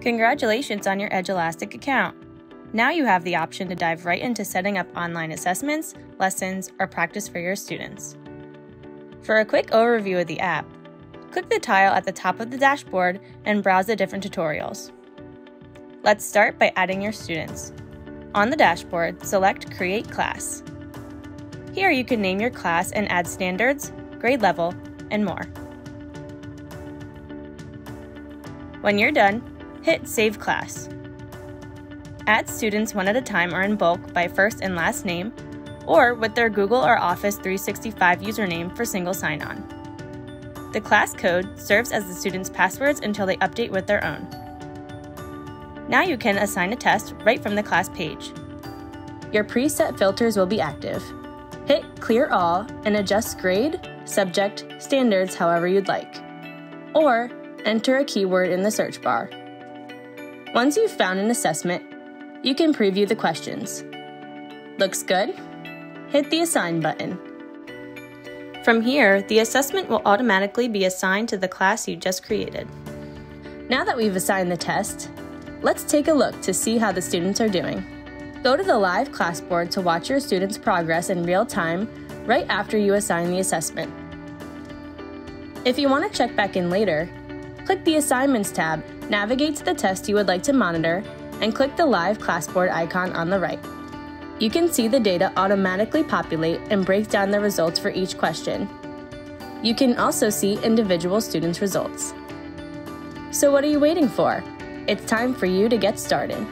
Congratulations on your Edulastic account! Now you have the option to dive right into setting up online assessments, lessons, or practice for your students. For a quick overview of the app, click the tile at the top of the dashboard and browse the different tutorials. Let's start by adding your students. On the dashboard, select Create Class. Here you can name your class and add standards, grade level, and more. When you're done, hit Save Class. Add students one at a time or in bulk by first and last name, or with their Google or Office 365 username for single sign-on. The class code serves as the students' passwords until they update with their own. Now you can assign a test right from the class page. Your preset filters will be active. Hit Clear All and adjust grade, subject, standards however you'd like. Or enter a keyword in the search bar. Once you've found an assessment, you can preview the questions. Looks good? Hit the Assign button. From here, the assessment will automatically be assigned to the class you just created. Now that we've assigned the test, let's take a look to see how the students are doing. Go to the live class board to watch your students' progress in real time right after you assign the assessment. If you want to check back in later, click the Assignments tab, navigate to the test you would like to monitor, and click the live classboard icon on the right. You can see the data automatically populate and break down the results for each question. You can also see individual students' results. So what are you waiting for? It's time for you to get started.